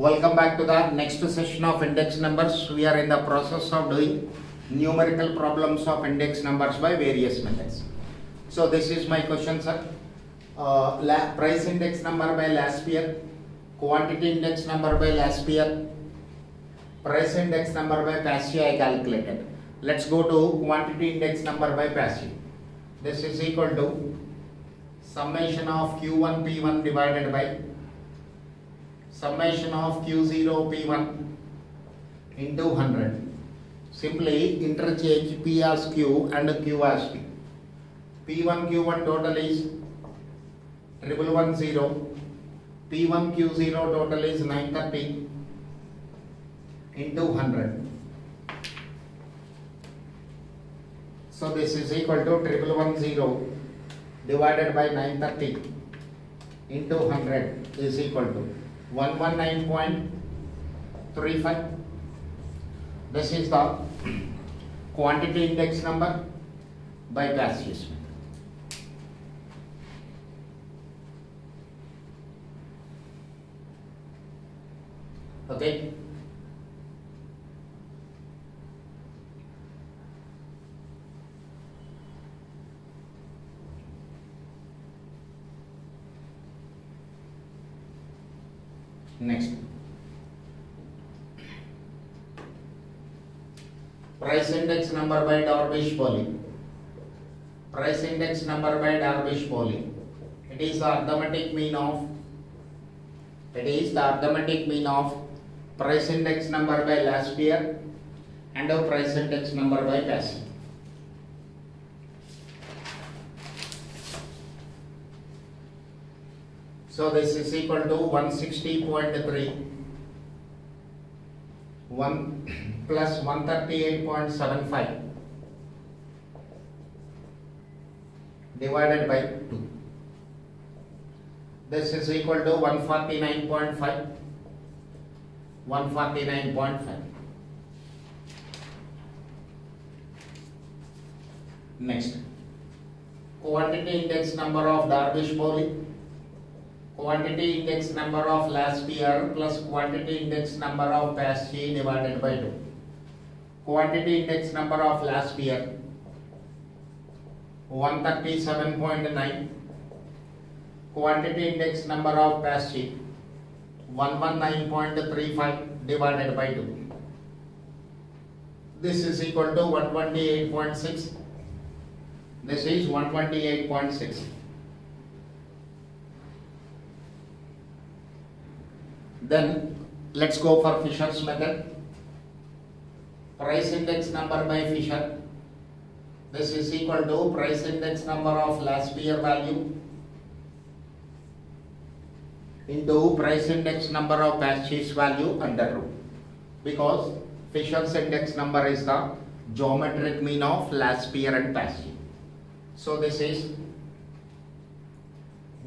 Welcome back to the next session of index numbers. We are in the process of doing numerical problems of index numbers by various methods. So this is my question, sir. Uh, price index number by last year, quantity index number by last year, price index number by Paasche I calculated. Let's go to quantity index number by Paasche. This is equal to summation of Q1 P1 divided by summation of Q0 P1 into 100. Simply interchange P as Q and Q as P. P1 Q1 total is triple one zero. P1 Q0 total is 930 into 100. So this is equal to triple one zero divided by 930 into 100 is equal to 119.35. This is the quantity index number by Paasche. Okay. Next. Price index number by Darvish Bowley. Price index number by Darvish Bowley. It is the arithmetic mean of it is the arithmetic mean of price index number by last year and of price index number by past. So this is equal to 160.3 1 plus 138.75 divided by 2. This is equal to 149.5 149.5 Next. Quantity index number of Darvish Bowley quantity index number of last year plus quantity index number of past year divided by 2 quantity index number of last year 137.9 quantity index number of past year 119.35 divided by 2 this is equal to 128.6 this is 128.6 Then let's go for Fisher's method. Price index number by Fisher. This is equal to price index number of last year value into price index number of past year's value under root. Because Fisher's index number is the geometric mean of last year and past year. So this is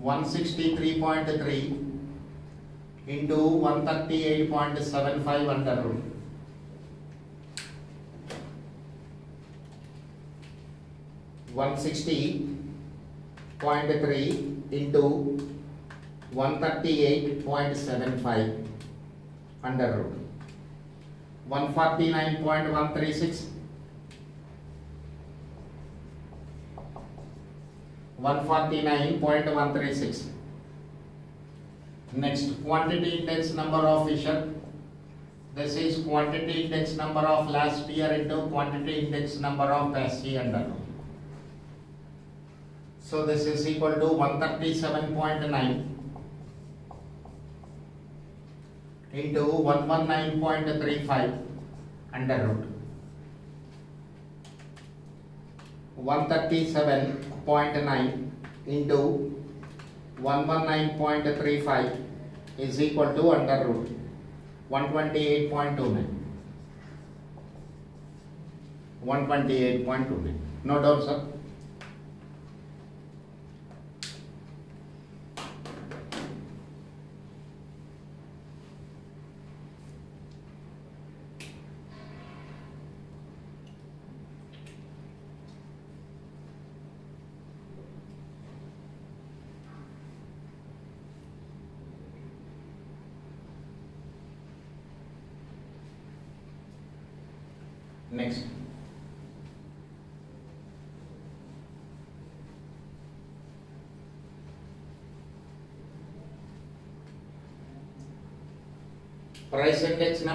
163.3 into 138.75 under root. One sixty point three into one thirty eight point seven five under root one forty nine point one three six. 149.136 Next, quantity index number of Fisher. This is quantity index number of last year into quantity index number of under. So this is equal to 137.9 into 119.35 under root. 137.9 into 119.35 is equal to under root. 128.29 128.29 no doubt sir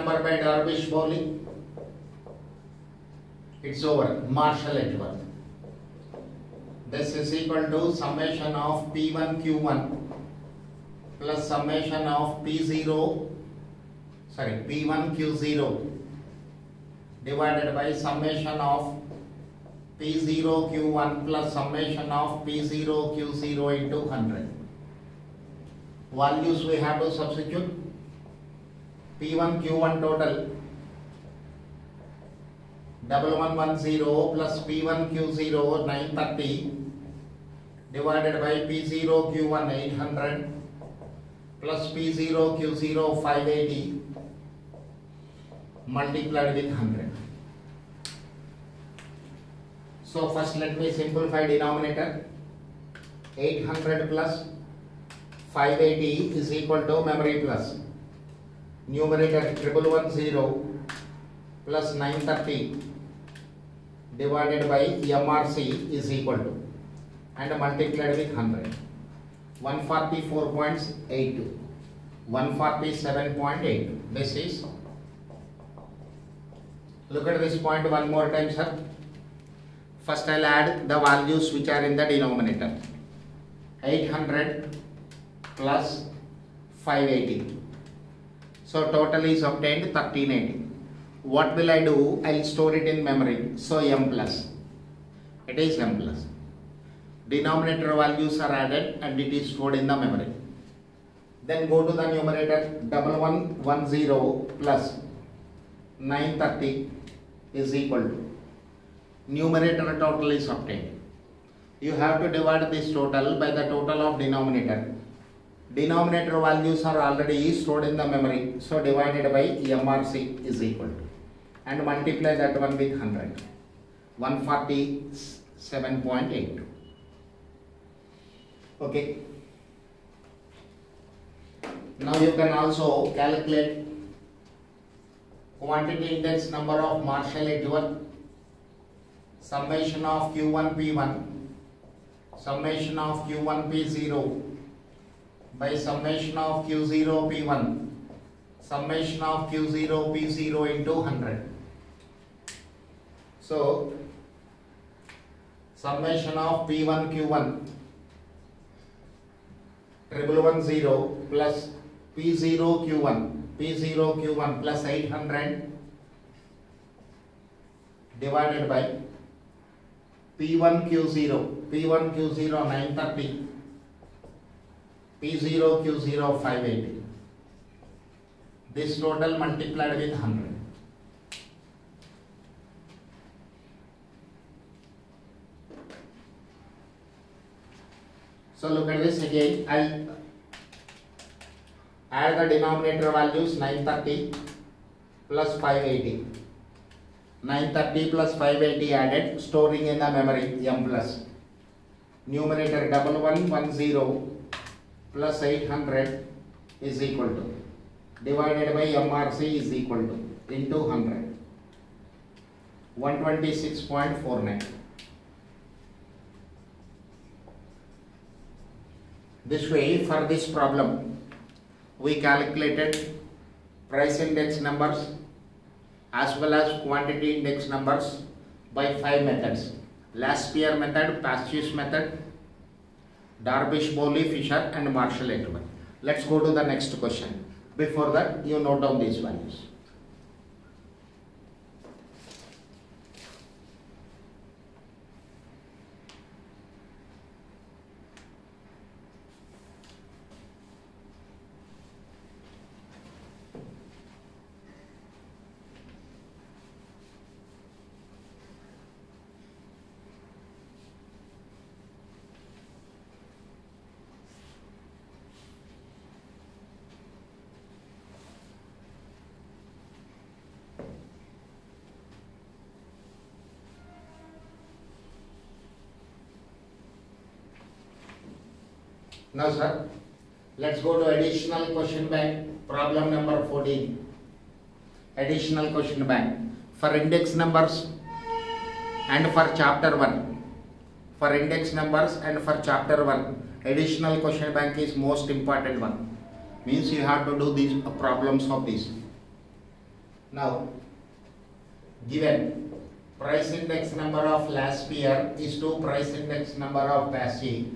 number by Darvish Bowley. It's over. Marshall Edgeworth. This is equal to summation of P1 Q1 plus summation of P0 sorry P1 Q0 divided by summation of P0 Q1 plus summation of P0 Q0 into 100. Values we have to substitute. P1 Q1 total double one one zero plus P1 Q0 930 divided by P0 Q1 800 plus P0 Q0 580 multiplied with 100. So first let me simplify denominator. 800 plus 580 is equal to memory plus. Numerator triple one zero plus 930 divided by MRC is equal to and multiplied with 100. 144.82 147.8 this is look at this point one more time sir. First i'll add the values which are in the denominator. 800 plus 580 so total is obtained 1380 what will i do? I'll store it in memory. So m plus. It is m plus. Denominator values are added and it is stored in the memory. Then go to the numerator. Double one one zero plus nine thirty is equal to. Numerator total is obtained. You have to divide this total by the total of denominator. Denominator values are already stored in the memory, so divided by MRC is equal to. And multiply that one with 100. 147.82 okay. Now you can also calculate quantity index number of Marshall Edgeworth summation of q1 p1 summation of q1 p0 by summation of Q0 P1 summation of Q0 P0 into 100. So summation of P1 Q1 triple one zero plus P0 Q1 P0 Q1 plus 800 divided by P1 Q0 P1 Q0 930 P0, Q0, 580. This total multiplied with 100. So look at this again. I'll add the denominator values 930 plus 580. 930 plus 580 added, storing in the memory m plus. Numerator double one one zero plus 800 is equal to divided by MRC is equal to into 100 126.49 This way, for this problem, we calculated price index numbers as well as quantity index numbers by five methods. Laspierre method, past Paasche's method, Darvish, Bowley, Fisher and Marshall Edgeworth. Let's go to the next question. Before that, you note down these values. Now sir, let's go to additional question bank, problem number 14. Additional question bank. for index numbers and for chapter 1 for index numbers and for chapter 1 additional question bank is most important one. Means you have to do these problems of this. Now given price index number of last year is to price index number of past year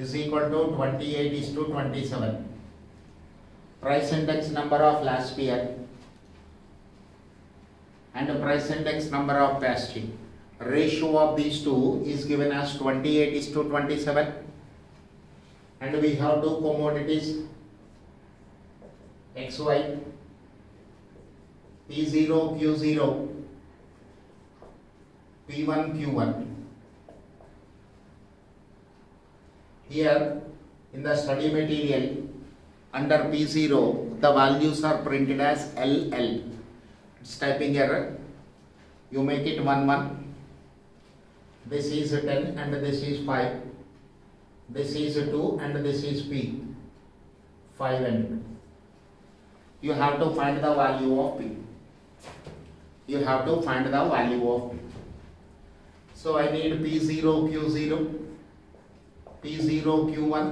is equal to 28 is to 27 price index number of last year and the price index number of past year. Ratio of these two is given as 28 is to 27 and we have two commodities xy p0 q0 p1 q1 here in the study material under p0 the values are printed as ll it's typing error. You make it 1 1 this is 10 and this is 5 this is 2 and this is p. 5 and you have to find the value of p. You have to find the value of p. So i need p0 q0 p0 q1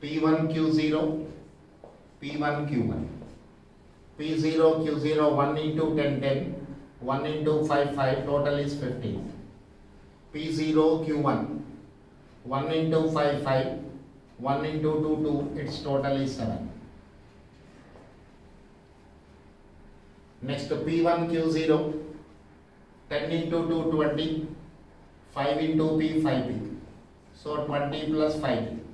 p1 q0 p1 q1 p0 q0 1 into 10 10 1 into 5 5 total is 15 p0 q1 1 into 5 5 1 into 2 2 its total is 7 next p1 q0 10 into 2 20 5 into p 5p so 20 plus 5p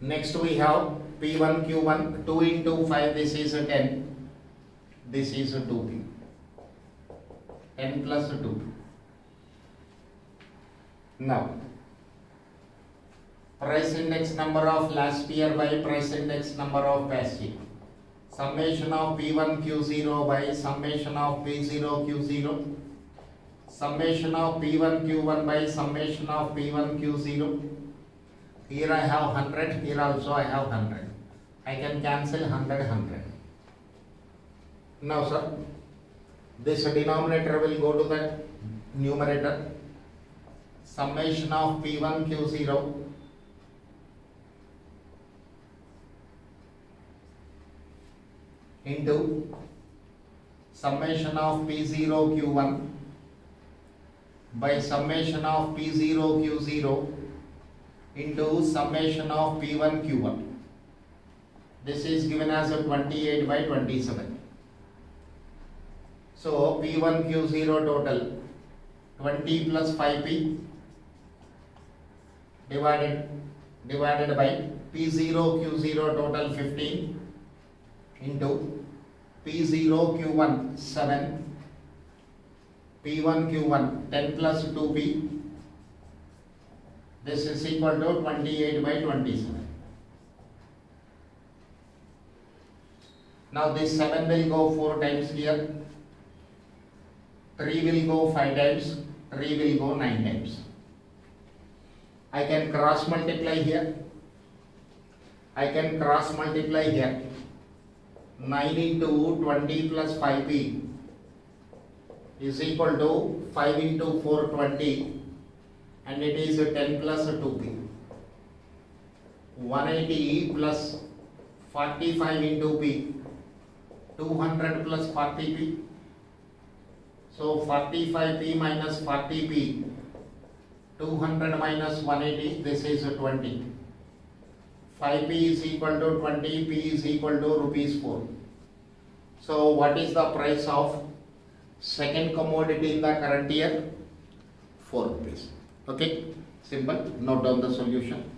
Next we have P1 Q1 2 into 5 this is a 10 this is a 2P 10 plus 2P. Now price index number of last year by price index number of past year summation of P1 Q0 by summation of P0 Q0 summation of P1 Q1 by summation of P1 Q0 here I have 100, here also I have 100. I can cancel 100, 100. Now sir, this denominator will go to the numerator. Summation of P1 Q0 into summation of P0 Q1 by summation of P0 Q0 into summation of P1 Q1. This is given as a 28 by 27. So P1 Q0 total 20 plus 5P divided divided by P0 Q0 total 15 into P0 Q1 7 P1 Q1 10 plus 2P this is equal to 28 by 27. Now this 7 will go 4 times here, 3 will go 5 times, 3 will go 9 times. I can cross multiply here, I can cross multiply here. 9 into 20 plus 5p is equal to 5 into 4 20 and it is 10 plus 2p. 180 plus 45 into p, 200 plus 40p. So 45p minus 40p, 200 minus 180, this is 20. 5p is equal to 20, p is equal to rupees 4. So what is the price of second commodity in the current year? 4 rupees. Okay, simple. Note down the solution.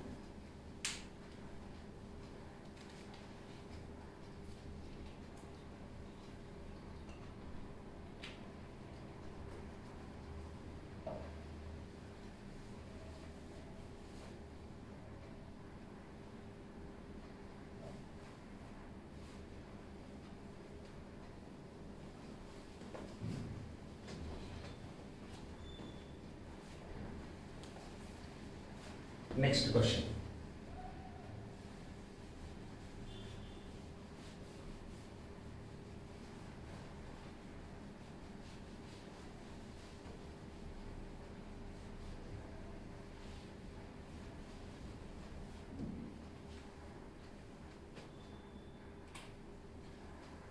Next question.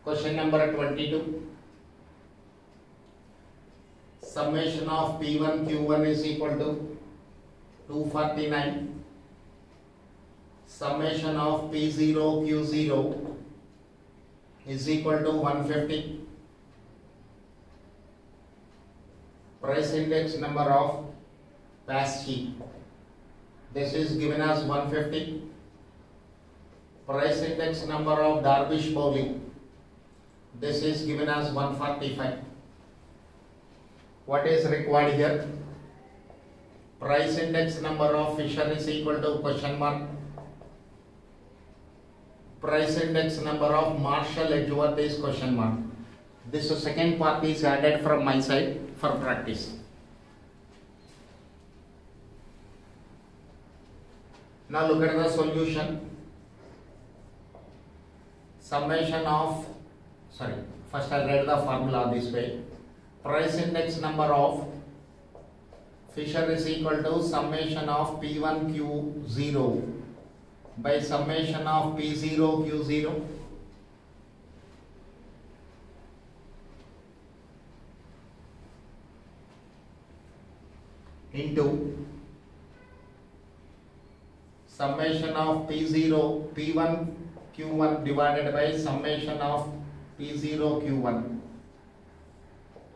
Question number 22. Summation of P1 Q1 is equal to 249. Summation of P0 Q0 is equal to 150. Price index number of Paasche. This is given as 150. Price index number of Darvish Bowley. This is given as 145. What is required here? Price index number of Fisher is equal to question mark. Price index number of Marshall Edgeworth is question mark. This second part is added from my side for practice. Now look at the solution. Summation of sorry first I read the formula this way price index number of Fisher is equal to summation of P1 Q0 by summation of P0 Q0 into summation of P0 P1 Q1 divided by summation of P0 Q1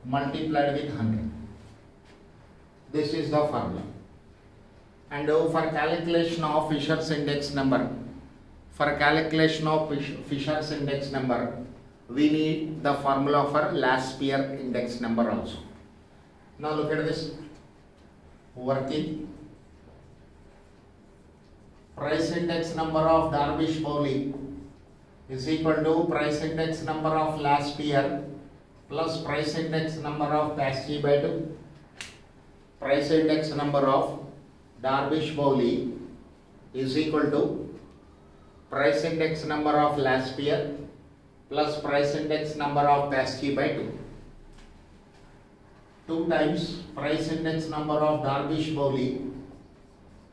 multiplied with 100. This is the formula. And uh, for calculation of Fisher's index number, for calculation of Fisher's index number, we need the formula for Laspierre index number also. Now look at this. Working price index number of Darvish Bowley is equal to price index number of last year plus price index number of Paasche by 2. Price index number of Darvish Bowley is equal to price index number of last year plus price index number of Paasche by 2. 2 times price index number of Darvish Bowley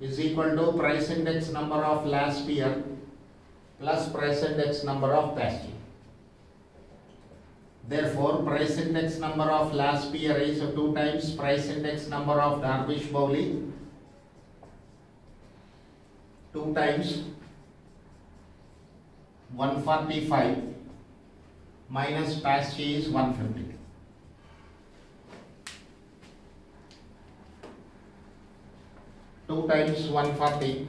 is equal to price index number of last year plus price index number of past year. Therefore, price index number of last year is 2 times price index number of Darvish Bowley 2 times 145 minus past is 150. Two times one forty.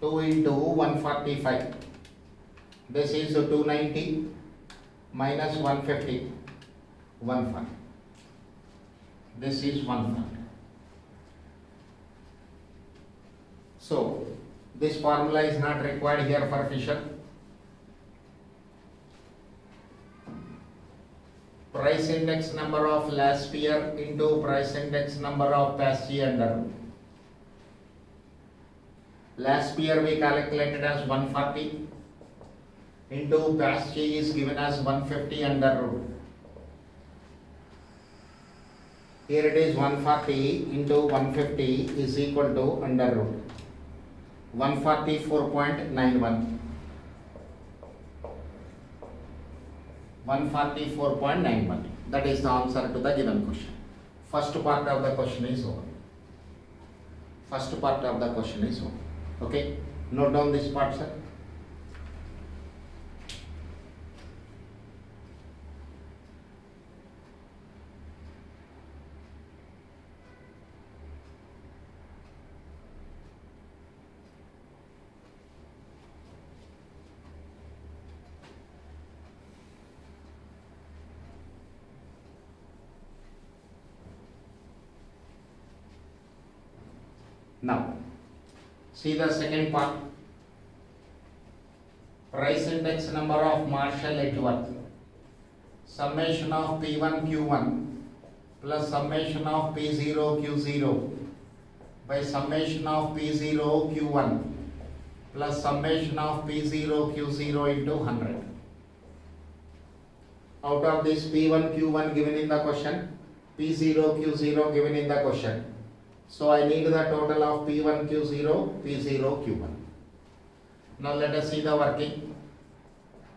Two into one forty five. This is two ninety minus one fifty. One five. This is one five. So this formula is not required here for Fisher. Price index number of last year into price index number of past year under. Last year we calculated as 140 into past year is given as 150 under root. Here it is 140 into 150 is equal to under root. 144.91. 144.91. That is the answer to the given question. First part of the question is over. First part of the question is over. Okay, note down this part, sir. Now, see the second part. Price index number of Marshall Edgeworth. Summation of P1 Q1 plus summation of P0 Q0 by summation of P0 Q1 plus summation of P0 Q0 into 100. Out of this P1 Q1 given in the question, P0 Q0 given in the question. So I need the total of P1 Q0, P0 Q1. Now let us see the working.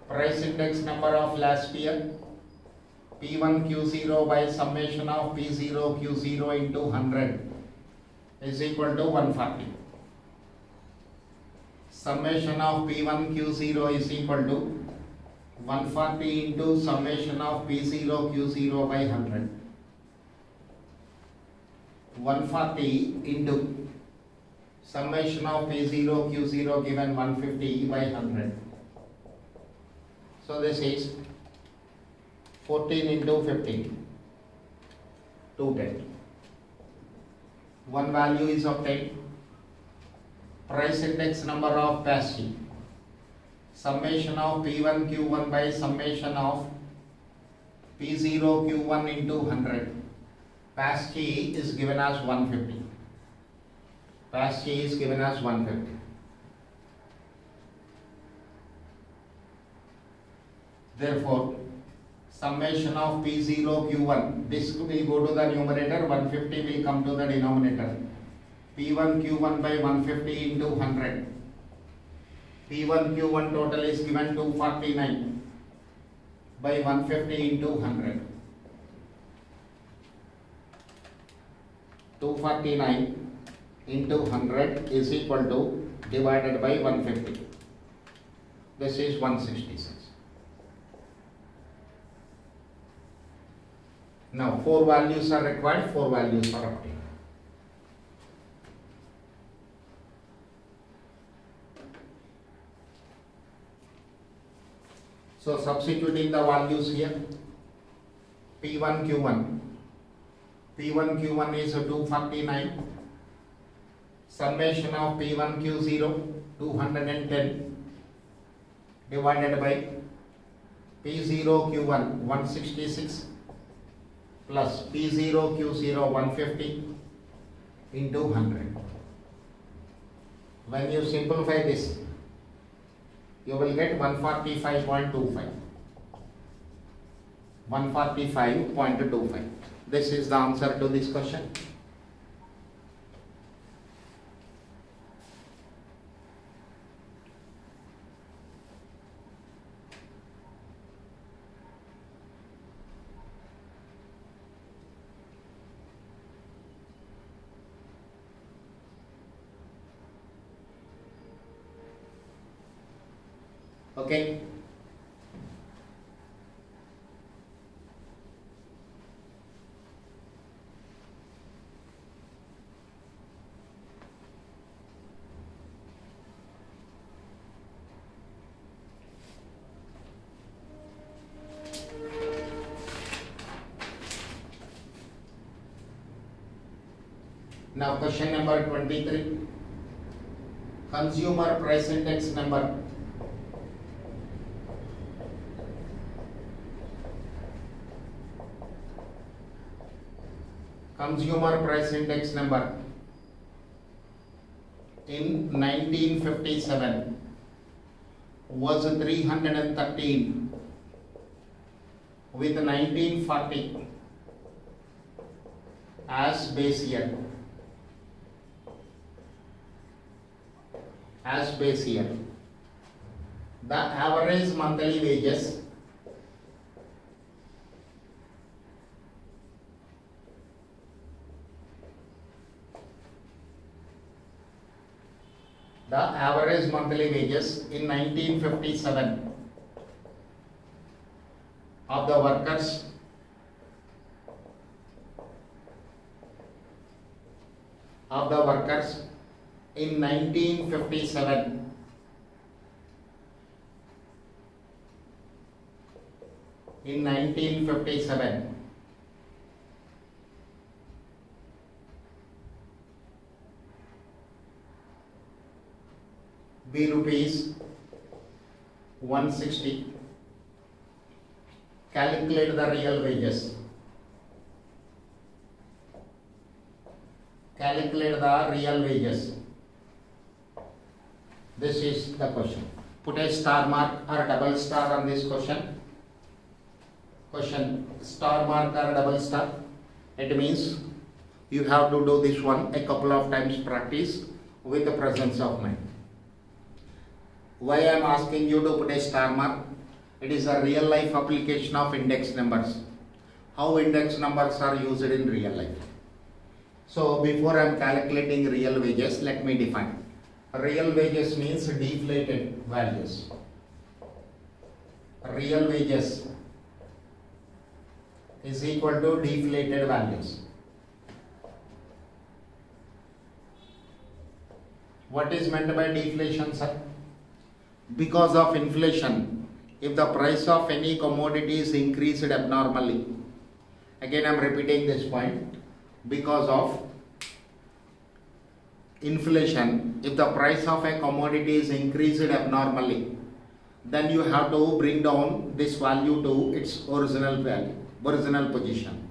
Price index number of last year P1 Q0 by summation of P0 Q0 into 100 is equal to 140. Summation of P1 Q0 is equal to 140 into summation of P0 Q0 by 100. 140 into summation of P0 Q0 given 150 by 100. So this is 14 into 15, 210. One value is obtained. Price index number of Paasche summation of P1 Q1 by summation of P0 Q1 into 100. Paasche is given as 150. Paasche is given as 150. Therefore, summation of P0 Q1, this will go to the numerator, 150 will come to the denominator. P1 Q1 by 150 into 100. P1 Q1 total is given 249 by 150 into 100. 249 into 100 is equal to divided by 150. This is 166. Now four values are required, four values are obtained. So substituting the values here, P1 Q1, P1 Q1 is 249, summation of P1 Q0 210 divided by P0 Q1 166 plus P0 Q0 150 into 100. When you simplify this, you will get 145.25. 145.25. This is the answer to this question. Okay. Now question number 23. Consumer price index number. Consumer price index number. In 1957 was 313 with 1940 as base year as base year the average monthly wages the average monthly wages in 1957 of the workers of the workers in 1957 in 1957 be rupees 160 calculate the real wages. Calculate the real wages. This is the question. Put a star mark or double star on this question. Question star mark or double star. It means you have to do this one a couple of times practice with the presence of mind. Why I am asking you to put a star mark? It is a real life application of index numbers. How index numbers are used in real life. So before I am calculating real wages, let me define. Real wages means deflated values. Real wages is equal to deflated values. What is meant by deflation, sir? Because of inflation, if the price of any commodity is increased abnormally, again I am repeating this point, because of inflation, if the price of a commodity is increased abnormally, then you have to bring down this value to its original value, original position.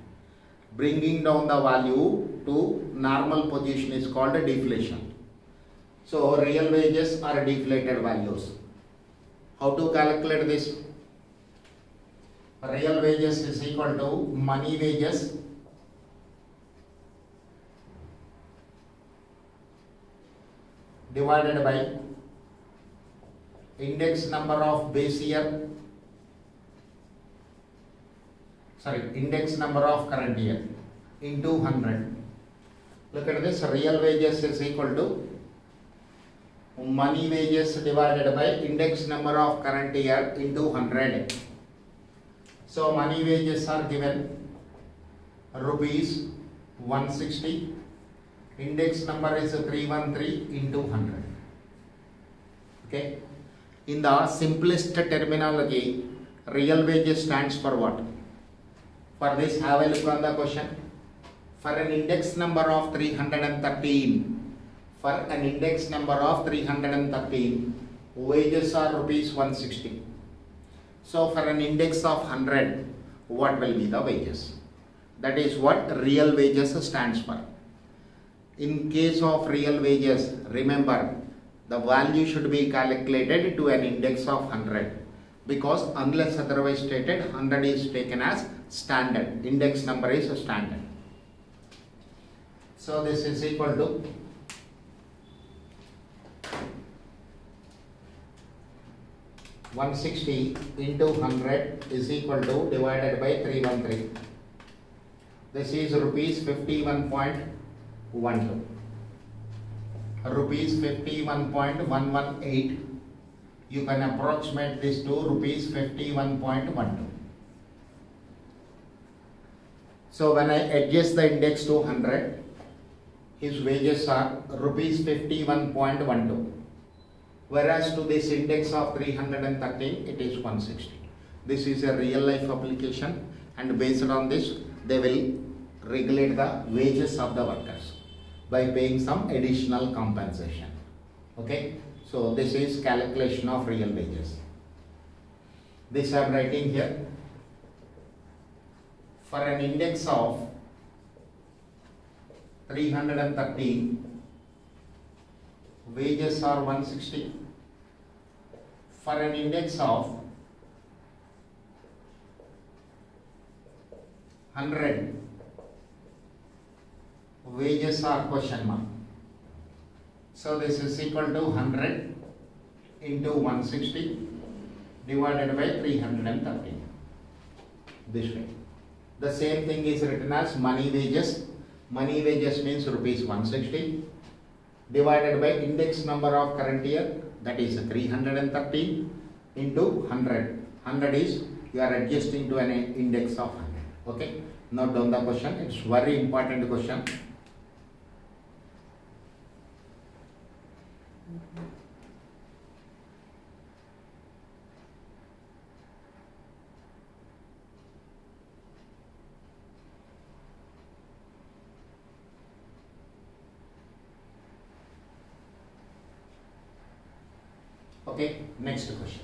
Bringing down the value to normal position is called a deflation. So real wages are deflated values. How to calculate this? Real wages is equal to money wages divided by index number of base year. Sorry index number of current year into 100 look at this real wages is equal to money wages divided by index number of current year into 100 so money wages are given rupees 160 index number is 313 into 100 okay? In the simplest terminology real wages stands for what? For this have a look on the question. For an index number of 313 for an index number of 313 wages are rupees 160 so for an index of 100 what will be the wages? That is what real wages stands for in case of real wages, remember the value should be calculated to an index of 100 because unless otherwise stated 100 is taken as standard. Index number is a standard. So this is equal to One sixty into hundred is equal to divided by three one three. This is rupees fifty one point 12 rupees 51.118 you can approximate this to rupees 51.12 so when i adjust the index to 100 his wages are rupees 51.12 whereas to this index of 313 it is 160 this is a real life application and based on this they will regulate the wages of the workers by paying some additional compensation. Okay, so this is calculation of real wages. This I am writing here. For an index of 313, wages are 160. For an index of 100, wages are question mark. So this is equal to 100 into 160 divided by 330. This way. The same thing is written as money wages. Money wages means rupees 160 divided by index number of current year that is 330 into 100. 100 is you are adjusting to an index of 100. Okay. Note down the question. It's very important question. Okay, next question.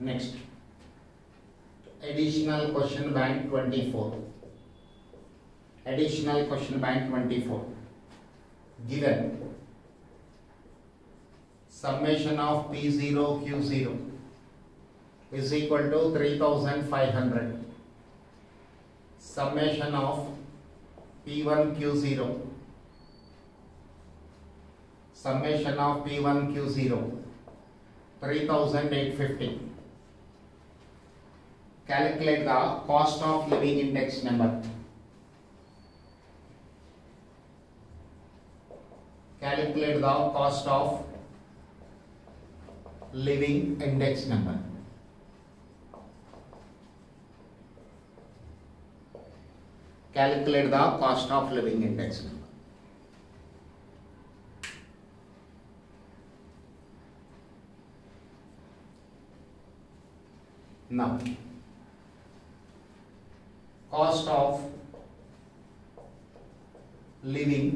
Next, additional question bank 24. Additional question bank 24. Given summation of P0 Q0 is equal to 3500. Summation of P1 Q0 summation of P1 Q0 3850 calculate the cost of living index number. Calculate the cost of living index number. Calculate the cost of living index number. Now, cost of living.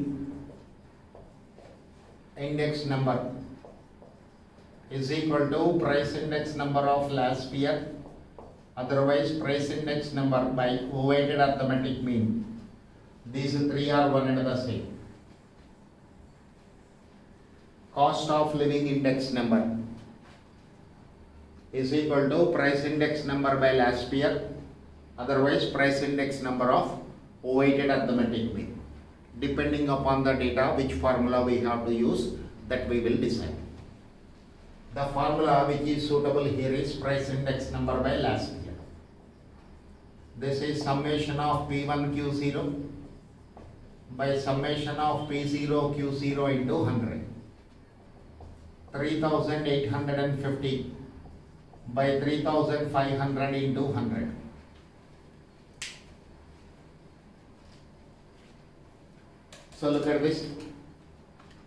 Index number is equal to price index number of Laspeyres. Otherwise price index number by weighted arithmetic mean. These three are one and the same. Cost of living index number is equal to price index number by Laspeyres otherwise price index number of weighted arithmetic mean depending upon the data which formula we have to use that we will decide. The formula which is suitable here is price index number by Laspeyres. This is summation of p1 q0 by summation of p0 q0 into 100 3850 by 3500 into 100. So look at this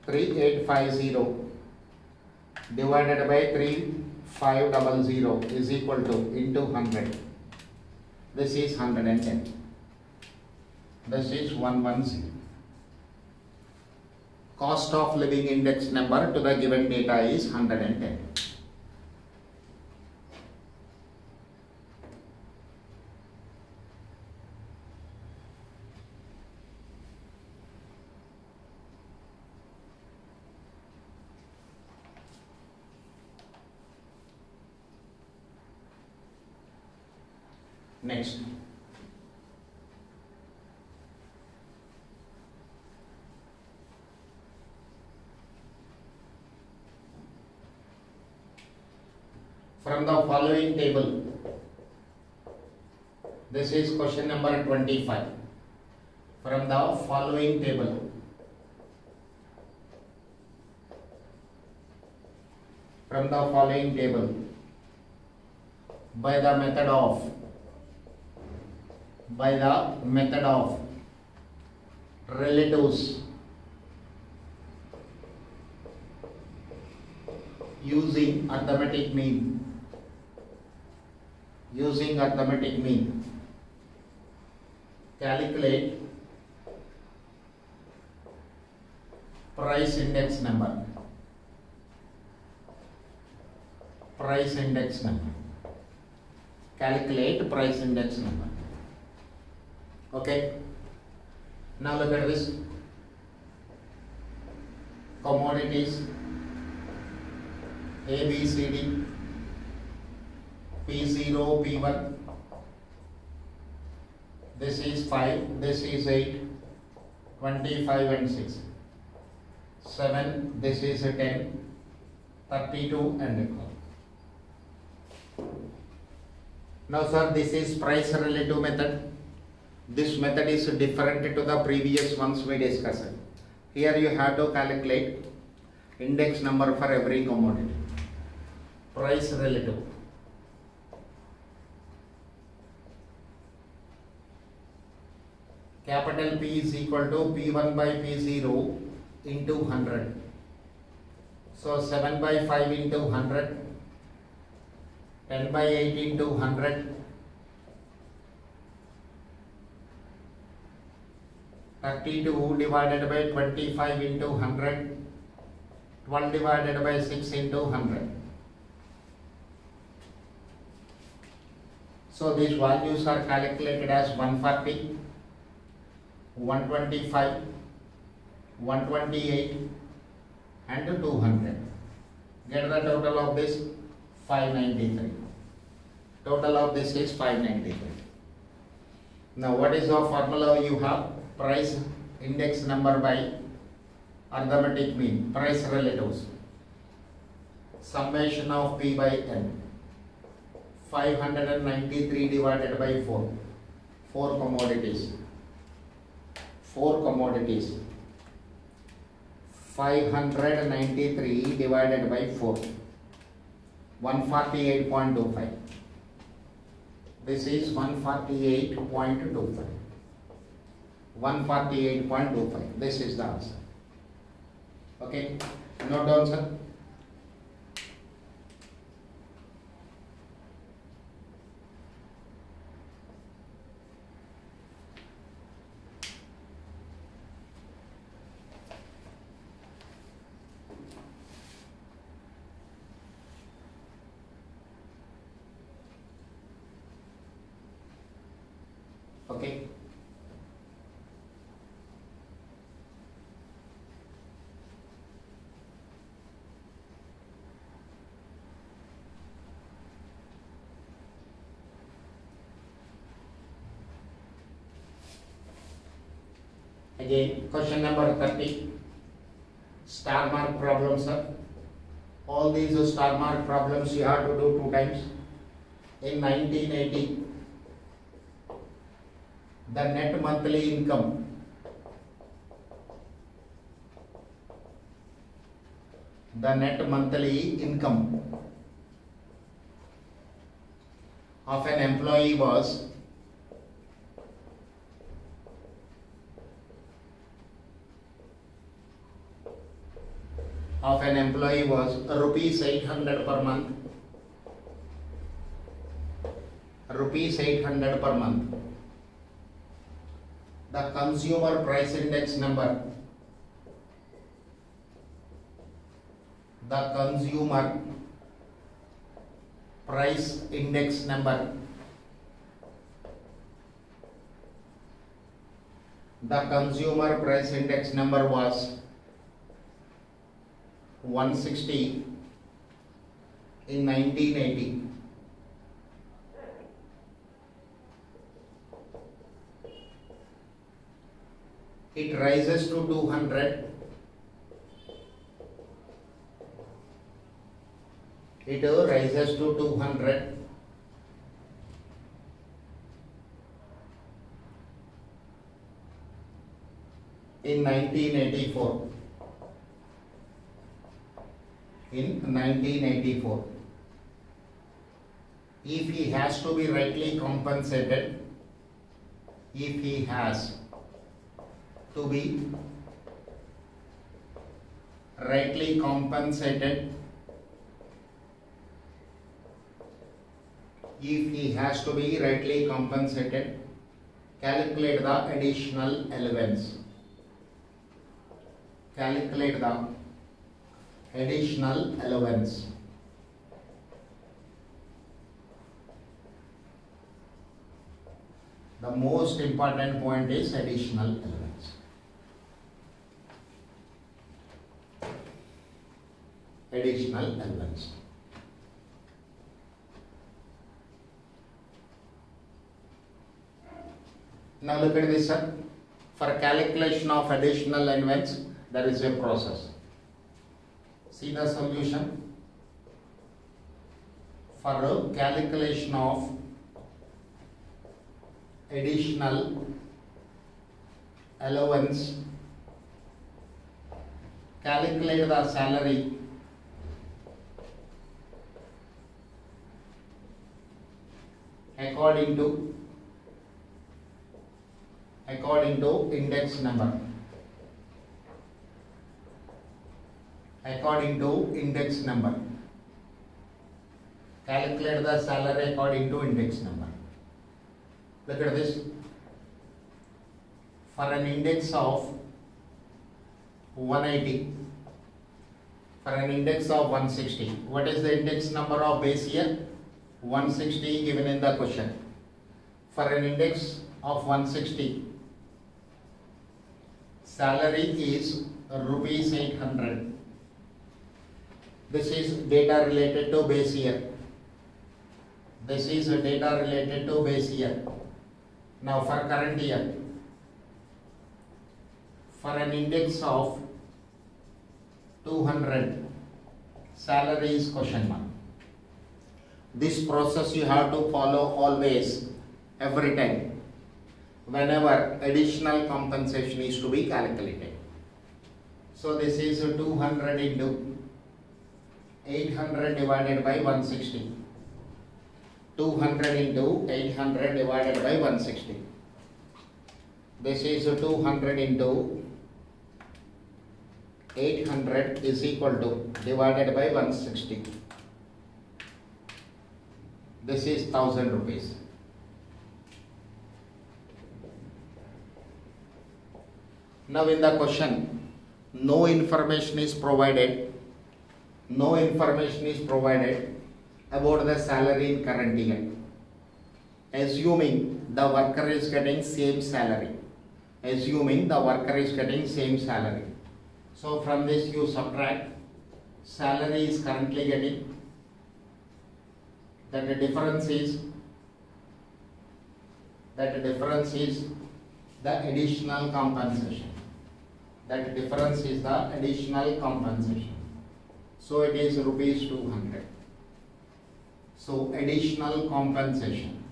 3850 divided by 3500 is equal to into 100. This is 110. This is 110. Cost of living index number to the given data is 110. Next. From the following table, this is question number 25. From the following table, from the following table, by the method of. By the method of. Relatives. Using arithmetic mean using arithmetic mean. Calculate price index number. Price index number. Calculate price index number. Okay? Now look at this. Commodities. A b c d p0 p1 this is 5 this is 8 25 and 6 7 this is a 10 32 and equal now sir this is price relative method this method is different to the previous ones we discussed. Here you have to calculate index number for every commodity. Price relative. Capital P is equal to P1 by P0 into 100. So 7 by 5 into 100, 10 by 8 into 100, 32 divided by 25 into 100, 12 divided by 6 into 100. So these values are calculated as 140, 125, 128 and 200. Get the total of this 593. Total of this is 593. Now what is the formula you have? Price index number by arithmetic mean, price relatives. Summation of P by N. 593 divided by 4. 4 commodities. 4 commodities. 593 divided by 4. 148.25. This is 148.25. 148.25. This is the answer. Okay. Note down, sir. Okay. Again, question number 30. Star mark problems, sir. All these star mark problems you have to do two times. In 1980, the net monthly income the net monthly income of an employee was of an employee was rupees 800 per month. Rupees 800 per month. The consumer price index number. The consumer price index number. The consumer price index number was 160 in 1980 it rises to 200 it rises to 200 in 1984 in 1984 if he has to be rightly compensated if he has to be rightly compensated if he has to be rightly compensated calculate the additional allowance. Calculate the additional allowance. The most important point is additional allowance. Additional allowance. Now look at this sir. For calculation of additional allowance there is a process see the solution? For calculation of additional allowance calculate the salary according to according to index number according to index number. Calculate the salary according to index number. Look at this. For an index of 180 for an index of 160 what is the index number of base year? 160 given in the question. For an index of 160, salary is rupees 800. This is data related to base year. This is data related to base year. Now for current year, for an index of 200, salary is question mark. This process you have to follow always, every time, whenever additional compensation is to be calculated. So this is 200 into 800 divided by 160. 200 into 800 divided by 160. This is 200 into 800 is equal to divided by 160. This is 1000 rupees. Now in the question, no information is provided, no information is provided about the salary in current year. Assuming the worker is getting same salary, assuming the worker is getting same salary. So from this you subtract. Salary is currently getting. That the difference is that the difference is the additional compensation. That difference is the additional compensation so it is rupees 200 so additional compensation.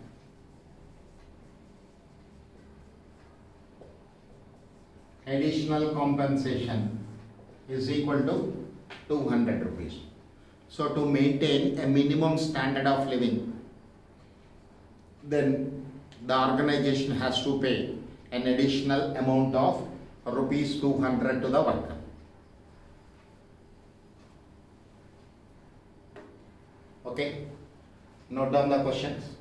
Additional compensation is equal to 200 rupees. So to maintain a minimum standard of living then the organization has to pay an additional amount of rupees 200 to the worker okay? Note down the questions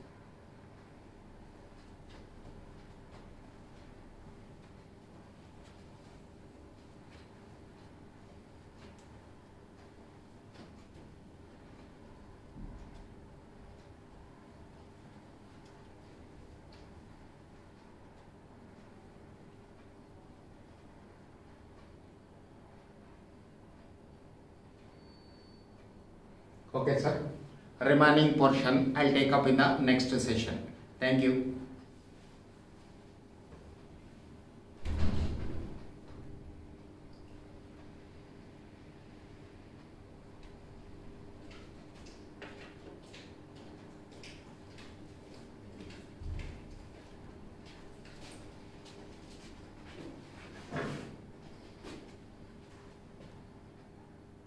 Okay, sir. Remaining portion I'll take up in the next session. Thank you.